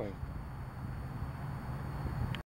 plane.